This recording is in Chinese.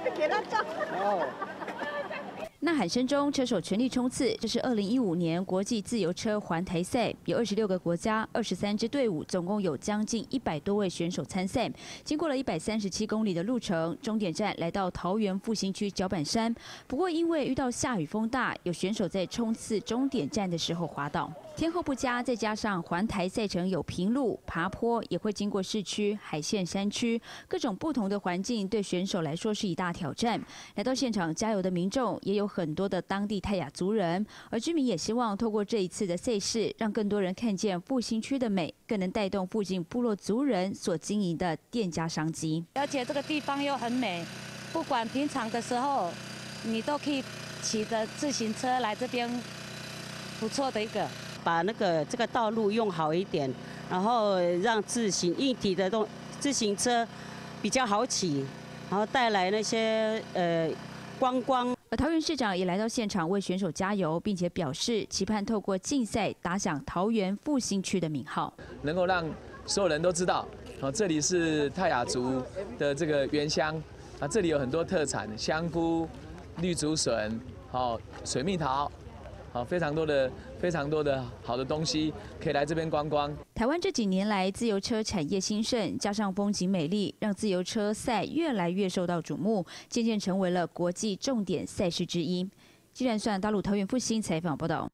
给他照。呐喊声中，车手全力冲刺。这是二零一五年国际自由车环台赛，有二十六个国家、二十三支队伍，总共有将近一百多位选手参赛。经过了一百三十七公里的路程，终点站来到桃园复兴区脚板山。不过因为遇到下雨风大，有选手在冲刺终点站的时候滑倒。天候不佳，再加上环台赛程有平路、爬坡，也会经过市区、海线山区，各种不同的环境对选手来说是一大挑战。来到现场加油的民众也有。很多的当地泰雅族人，而居民也希望透过这一次的赛事，让更多人看见复兴区的美，更能带动附近部落族人所经营的店家商机。而且这个地方又很美，不管平常的时候，你都可以骑着自行车来这边，不错的一个。把那个这个道路用好一点，然后让自行一体的动自行车比较好骑，然后带来那些呃观光。而桃园市长也来到现场为选手加油，并且表示期盼透过竞赛打响桃园复兴区的名号，能够让所有人都知道，哦，这里是泰雅族的这个原乡，啊，这里有很多特产，香菇、绿竹笋、好水蜜桃。好，非常多的、非常多的好的东西可以来这边观光。台湾这几年来自由车产业兴盛，加上风景美丽，让自由车赛越来越受到瞩目，渐渐成为了国际重点赛事之一。既然算大陆桃园复兴采访报道。